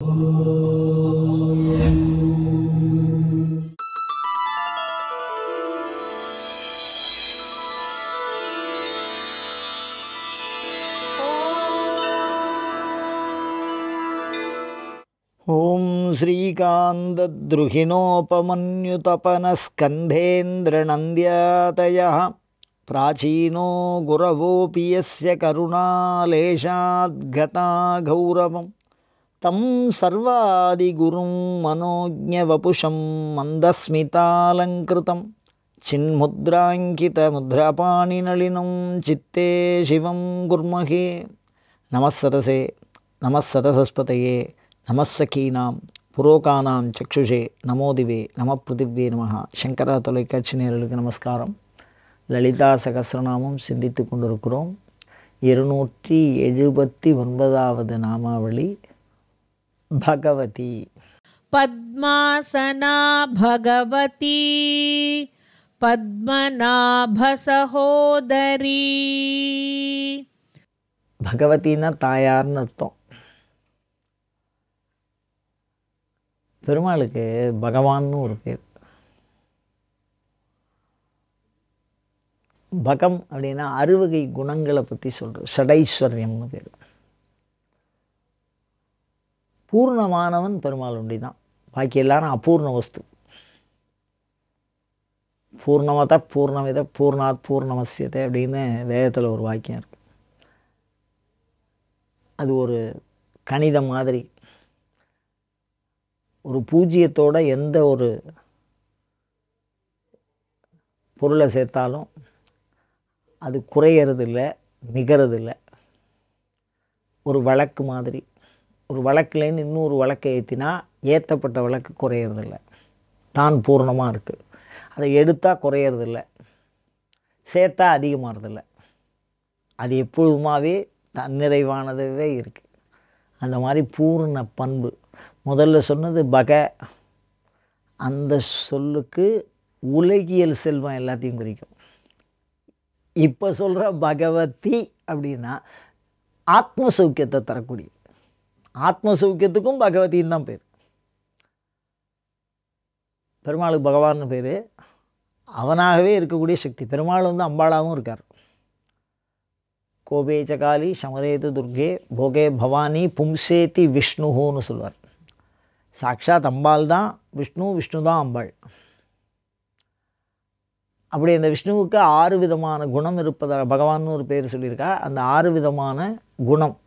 ॐ श्रीकान्तद्रुहिणोपमन्युतपनस्कन्धेन्द्रनन्द्यातयः प्राचीनो गुरवोऽपि यस्य करुणालेशाद्गता गौरवं तं सर्वादिगुरुं मनोज्ञवपुषं मन्दस्मितालङ्कृतं चिन्मुद्राङ्कितमुद्रापाणिनलिनं चित्ते शिवं कुर्महे नमः सदसे नमः सदसस्पतये நமசகீனாம் புரோகானாம் சக்ஷுஷே நமோதிவே நம பிருத்திவே நமஹ சங்கரா தொலைக்காட்சி நேயர்களுக்கு நமஸ்காரம் லலிதா சகசிரநாமம் சிந்தித்து கொண்டிருக்கிறோம் இருநூற்றி எழுபத்தி ஒன்பதாவது நாமாவளி பகவதி पद्मासना भगवती पद्मनाभसहोदरी பகவதினா தாயார்னு அர்த்தம் பெருமாளுக்கு பகவான்னு ஒரு பேர் பகம் அப்படின்னா அறுவகை குணங்களை பற்றி சொல்கிறது ஷடைஸ்வர்யம்னு பேர் பூர்ணமானவன் பெருமாள் உண்டி தான் பாக்கி எல்லாரும் அபூர்ண வஸ்து. பூர்ணமத பூர்ணமித பூர்ணாத் பூர்ணமசியத்தை அப்படின்னு வேதத்தில் ஒரு வாக்கியம் இருக்குது அது ஒரு கணிதம் மாதிரி. ஒரு பூஜ்ஜியத்தோட எந்த ஒரு பொருளை சேர்த்தாலும் அது குறையறதில்லை நிகறதில்லை. ஒரு வழக்கு மாதிரி. ஒரு வழக்குலேருந்து இன்னொரு வழக்கை ஏற்றினா ஏற்றப்பட்ட வழக்கு குறையறதில்ல. தான் பூர்ணமாக இருக்குது அதை எடுத்தால் குறையறதில்ல. சேர்த்தா அதிகமாகறதில்ல அது எப்பொழுதுமாவே தன்னிறைவானதாகவே இருக்குது அந்த மாதிரி பூர்ண பண்பு. முதல்ல சொன்னது பக. அந்த சொல்லுக்கு உலகியல் செல்வம் எல்லாத்தையும் குறிக்கும். இப்போ சொல்கிற பகவதி அப்படின்னா ஆத்ம சௌக்கியத்தை தரக்கூடிய ஆத்ம சௌக்கியத்துக்கும் பகவதின்னு தான் பேர். பெருமாளுக்கு பகவான் பேர். அவனாகவே இருக்கக்கூடிய சக்தி. பெருமாள் வந்து அம்பாளாகவும் இருக்கார். கோபேச்சகாலி சமதேது துர்கே போகே பவானி பும்சேதி விஷ்ணுன்னு சொல்வார். சாக்ஷாத் அம்பாள் தான் விஷ்ணு விஷ்ணு தான் அம்பாள். அப்படி அந்த விஷ்ணுவுக்கு ஆறு விதமான குணம் இருப்பதாக பகவான் ஒரு பேர் சொல்லியிருக்கா. அந்த ஆறு விதமான குணம்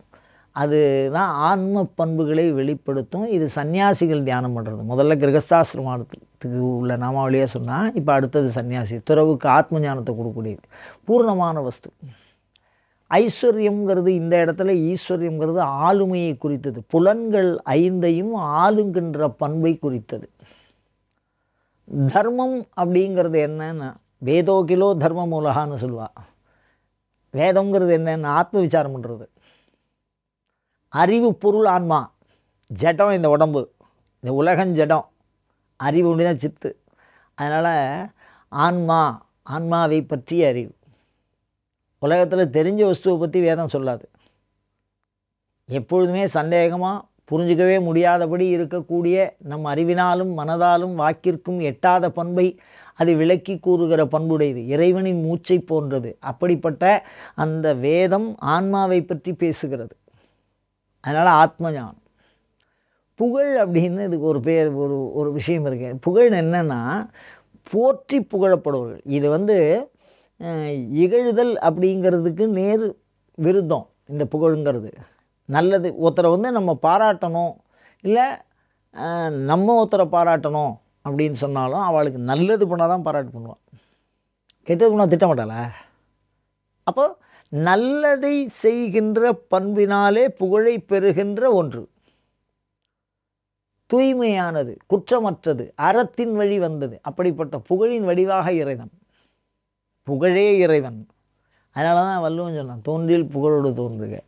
அது தான் ஆன்ம பண்புகளை வெளிப்படுத்தும். இது சன்னியாசிகள் தியானம் பண்ணுறது முதல்ல கிரகஸ்தாசிரமத்துக்கு உள்ள நாமாவளியாக சொன்னால் இப்போ அடுத்தது சன்னியாசி துறவுக்கு ஆத்ம ஞானத்தை கொடுக்கக்கூடியது. பூர்ணமான வஸ்து. ஐஸ்வர்யங்கிறது இந்த இடத்துல ஈஸ்வர்யங்கிறது ஆளுமையை குறித்தது. புலன்கள் ஐந்தையும் ஆளுங்கின்ற பண்பை குறித்தது. தர்மம் அப்படிங்கிறது என்னன்னா வேதோகிலோ தர்ம மூலகான்னு சொல்லுவாள் வேதங்கிறது என்னென்ன ஆத்ம விசாரம் பண்ணுறது அறிவு பொருள் ஆன்மா. ஜடம் இந்த உடம்பு. இந்த உலகம் ஜடம். அறிவு ஒன்று சித்து. அதனால் ஆன்மா ஆன்மாவை பற்றிய அறிவு. உலகத்தில் தெரிஞ்ச வஸ்துவை பற்றி வேதம் சொல்லாது. எப்பொழுதுமே சந்தேகமாக புரிஞ்சிக்கவே முடியாதபடி இருக்கக்கூடிய நம் அறிவினாலும் மனதாலும் வாக்கிற்கும் எட்டாத பண்பை அது விளக்கி கூறுகிற பண்புடையது. இறைவனின் மூச்சை போன்றது. அப்படிப்பட்ட அந்த வேதம் ஆன்மாவை பற்றி பேசுகிறது. அதனால் ஆத்ம ஞானம் புகழ் அப்படின்னு இதுக்கு ஒரு பேர் ஒரு ஒரு விஷயம் இருக்குது புகழ் என்னென்னா போற்றி புகழப்படுவர்கள் இது வந்து இகழுதல் அப்படிங்கிறதுக்கு நேர் விருத்தம் இந்த புகழுங்கிறது. நல்லது ஒருத்தரை வந்து நம்ம பாராட்டணும் இல்லை நம்ம ஒருத்தரை பாராட்டணும் அப்படின்னு சொன்னாலும் அவளுக்கு நல்லது பண்ணால் தான் பாராட்டு பண்ணுவான். கெட்டது பண்ணால் திட்டமாட்டாள அப்போ நல்லதை செய்கின்ற பண்பினாலே புகழை பெறுகின்ற ஒன்று. தூய்மையானது குற்றமற்றது அறத்தின் வழி வந்தது. அப்படிப்பட்ட புகழின் வடிவாக இறைவன். புகழே இறைவன். அதனால தான் வல்லுவன் சொன்னான் தோன்றில் புகழோடு தோன்றுக.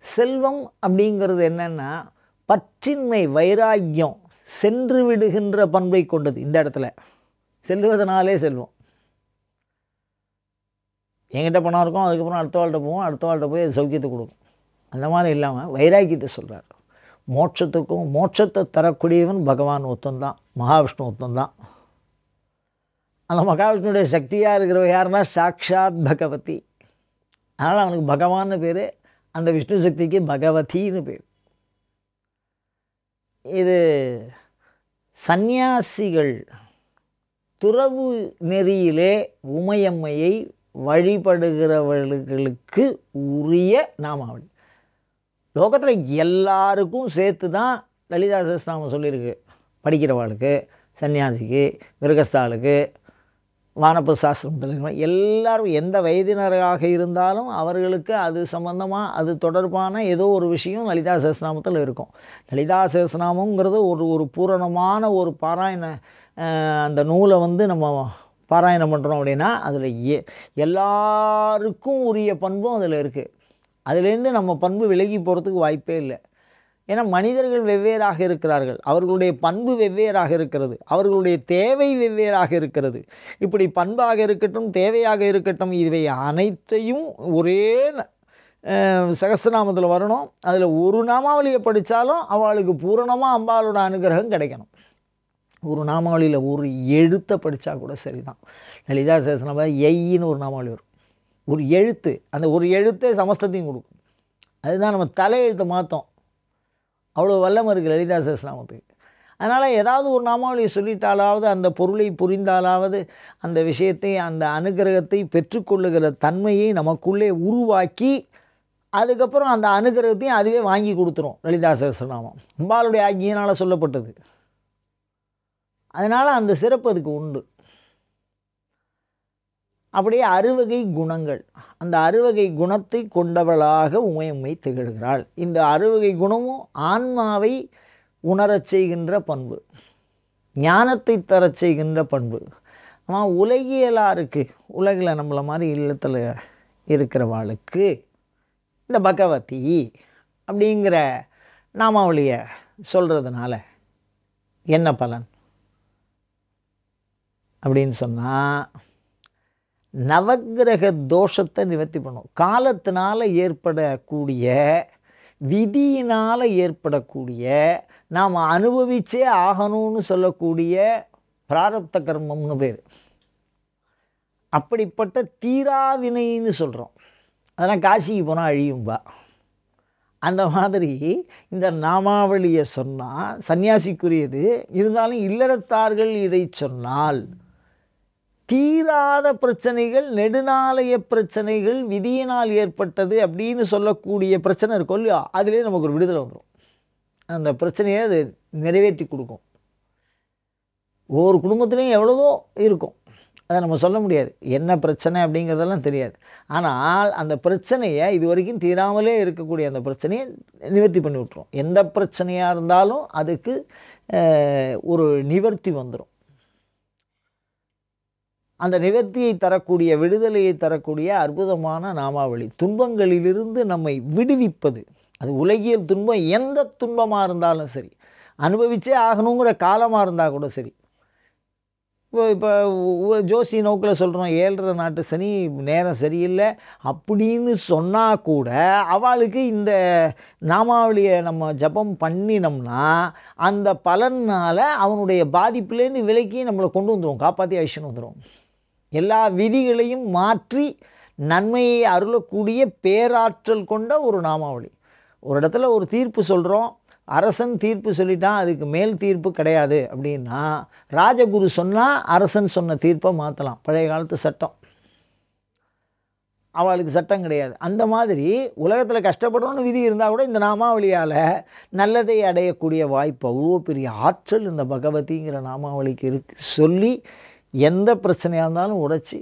செல்வம் அப்படிங்கிறது என்னென்னா பற்றின்மை வைராக்கியம் சென்று விடுகின்ற பண்பை கொண்டது இந்த இடத்துல. செல்வதனாலே செல்வம். என்கிட்ட பணம் இருக்கும் அதுக்கப்புறம் அடுத்த வாழ்கிட்ட போவோம் அடுத்த வாழ்கிட்ட போய் அது சௌக்கியத்தை கொடுக்கும். அந்த மாதிரி இல்லாமல் வைராக்கியத்தை சொல்கிறார் மோட்சத்துக்கும் மோட்சத்தை தரக்கூடியவன் பகவான் ஒத்தந்தான் மகாவிஷ்ணு ஒத்தந்தான் அந்த மகாவிஷ்ணுடைய சக்தியாக இருக்கிறவ யாருன்னா சாக்ஷாத் பகவதி. அதனால் அவனுக்கு பகவான்னு பேர் அந்த விஷ்ணு சக்திக்கு பகவதின்னு பேர். இது சந்நியாசிகள் துறவு நெறியிலே உமையம்மையை வழிபடுகிறவர்களுக்கு உரிய நாமாவளி. லோகத்தில் எல்லாருக்கும் சேர்த்து தான் லலிதா சஹஸ்ரநாமம் சொல்லியிருக்கு. படிக்கிறவாளுக்கு சன்னியாசிக்கு மிருகஸ்தாளுக்கு வானப்பு சாஸ்திரம் எல்லாரும் எந்த வயதினராக இருந்தாலும் அவர்களுக்கு அது சம்பந்தமாக அது தொடர்பான ஏதோ ஒரு விஷயம் லலிதா சஹஸ்ரநாமத்தில் இருக்கும். லலிதா சஹஸ்ரநாமங்கிறது ஒரு ஒரு பூரணமான ஒரு பாராயண அந்த நூலை வந்து நம்ம பாராயணம் பண்ணுறோம் அப்படின்னா அதில் எ எல்லாருக்கும் உரிய பண்பும் அதில் இருக்குது அதுலேருந்து நம்ம பண்பு விலகி போகிறதுக்கு வாய்ப்பே இல்லை. ஏன்னா மனிதர்கள் வெவ்வேறாக இருக்கிறார்கள். அவர்களுடைய பண்பு வெவ்வேறாக இருக்கிறது. அவர்களுடைய தேவை வெவ்வேறாக இருக்கிறது. இப்படி பண்பாக இருக்கட்டும் தேவையாக இருக்கட்டும் இவை அனைத்தையும் ஒரே ந- வரணும். அதில் ஒரு நாமாவளியை படித்தாலும் அவளுக்கு பூரணமாக அம்பாளோட அனுகிரகம் கிடைக்கணும். ஒரு நாமாவளியில் ஒரு எழுத்தை படித்தா கூட சரி தான் லலிதா சகஸ்ரநாமம் எய்யின்னு ஒரு நாமாவளி வரும். ஒரு எழுத்து அந்த ஒரு எழுத்தே சமஸ்தத்தையும் கொடுக்கும். அதுதான் நம்ம தலையெழுத்தை மாற்றோம் அவ்வளோ வல்லம் இருக்குது லலிதா சேசனாமத்துக்கு அதனால் ஏதாவது ஒரு நாமாவளியை சொல்லிட்டாலாவது அந்த பொருளை புரிந்தாலாவது அந்த விஷயத்தை அந்த அனுகிரகத்தை பெற்றுக்கொள்ளுகிற தன்மையை நமக்குள்ளே உருவாக்கி அதுக்கப்புறம் அந்த அனுகிரகத்தையும் அதுவே வாங்கி கொடுத்துரும் லலிதா சஹஸ்ரநாமம் அம்பாளுடைய ஆக்கியினால் சொல்லப்பட்டது. அதனால் அந்த சிறப்பு அதுக்கு உண்டு. அப்படியே அறுவகை குணங்கள். அந்த அறுவகை குணத்தை கொண்டவளாக உமையம்மை திகழ்கிறாள். இந்த அறுவகை குணமும் ஆன்மாவை உணரச் செய்கின்ற பண்பு. ஞானத்தை தரச் செய்கின்ற பண்பு. ஆனால் உலகியலாருக்கு உலகில் நம்மளை மாதிரி இல்லத்தில் இருக்கிறவாளுக்கு இந்த பகவதி அப்படிங்கிற நாமாவளியை சொல்கிறதுனால என்ன பலன்? அப்படின்னு சொன்னால் நவக்கிரக தோஷத்தை நிவர்த்தி பண்ணும். காலத்தினால் ஏற்படக்கூடிய விதியினால் ஏற்படக்கூடிய நாம் அனுபவிச்சே ஆகணும்னு சொல்லக்கூடிய பிராரப்த கர்மம்னு பேர். அப்படிப்பட்ட தீராவினைன்னு சொல்கிறோம் அதெல்லாம் காசிக்கு போனால் அழியும்பா அந்த மாதிரி இந்த நாமாவளியை சொன்னால் சன்னியாசிக்குரியது இருந்தாலும் இல்லறத்தார்கள் இதை சொன்னால் தீராத பிரச்சனைகள் நெடுநாளைய பிரச்சனைகள் விதியினால் ஏற்பட்டது அப்படின்னு சொல்லக்கூடிய பிரச்சனை இருக்கும் இல்லையா? அதுலேயே நமக்கு ஒரு விடுதலை வந்துடும் அந்த பிரச்சனையை அது நிறைவேற்றி கொடுக்கும். ஒவ்வொரு குடும்பத்துலேயும் எவ்வளோதோ இருக்கும். அதை நம்ம சொல்ல முடியாது. என்ன பிரச்சனை அப்படிங்கிறதெல்லாம் தெரியாது. ஆனால் அந்த பிரச்சனையை இது வரைக்கும் தீராமலே இருக்கக்கூடிய அந்த பிரச்சனையை நிவர்த்தி பண்ணி விட்ருவோம் எந்த பிரச்சனையாக இருந்தாலும் அதுக்கு ஒரு நிவர்த்தி வந்துடும் அந்த நிவர்த்தியை தரக்கூடிய விடுதலையை தரக்கூடிய அற்புதமான நாமாவளி. துன்பங்களிலிருந்து நம்மை விடுவிப்பது. அது உலகியல் துன்பம் எந்த துன்பமாக இருந்தாலும் சரி. அனுபவிச்சே ஆகணுங்கிற காலமாக இருந்தால் கூட சரி. இப்போ இப்போ ஜோசி நோக்கில் சொல்கிறோம் ஏழரை நாட்டு சனி நேரம் சரியில்லை. அப்படின்னு சொன்னால் கூட அவளுக்கு இந்த நாமாவளியை நம்ம ஜபம் பண்ணினோம்னா அந்த பலனால் அவனுடைய பாதிப்புலேருந்து விலக்கி நம்மளை கொண்டு வந்துடும் காப்பாற்றி அழிச்சுன்னு வந்துடும் எல்லா விதிகளையும் மாற்றி நன்மையை அருளக்கூடிய பேராற்றல் கொண்ட ஒரு நாமாவளி. ஒரு இடத்துல ஒரு தீர்ப்பு சொல்கிறோம் அரசன் தீர்ப்பு சொல்லிட்டான் அதுக்கு மேல் தீர்ப்பு கிடையாது அப்படின்னா ராஜகுரு சொன்னால் அரசன் சொன்ன தீர்ப்பை மாற்றலாம் பழைய காலத்து சட்டம். அவளுக்கு சட்டம் கிடையாது. அந்த மாதிரி உலகத்தில் கஷ்டப்படணும்னு விதி இருந்தால் கூட இந்த நாமாவளியால் நல்லதை அடையக்கூடிய வாய்ப்பு அவ்வளோ பெரிய ஆற்றல் இந்த பகவதிங்கிற நாமாவளிக்கு இருக்கு. சொல்லி எந்த பிரச்சனையாக இருந்தாலும் உடைச்சி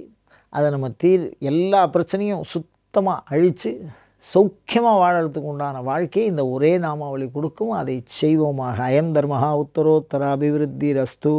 அதை நம்ம தீர் எல்லா பிரச்சனையும் சுத்தமாக அழித்து சௌக்கியமாக வாழறதுக்கு உண்டான வாழ்க்கையை இந்த ஒரே நாமாவளி கொடுக்கும். அதை செய்வோமாக. அயம் தர்மஹா உத்தரோத்தர அபிவிருத்தி ரஸ்து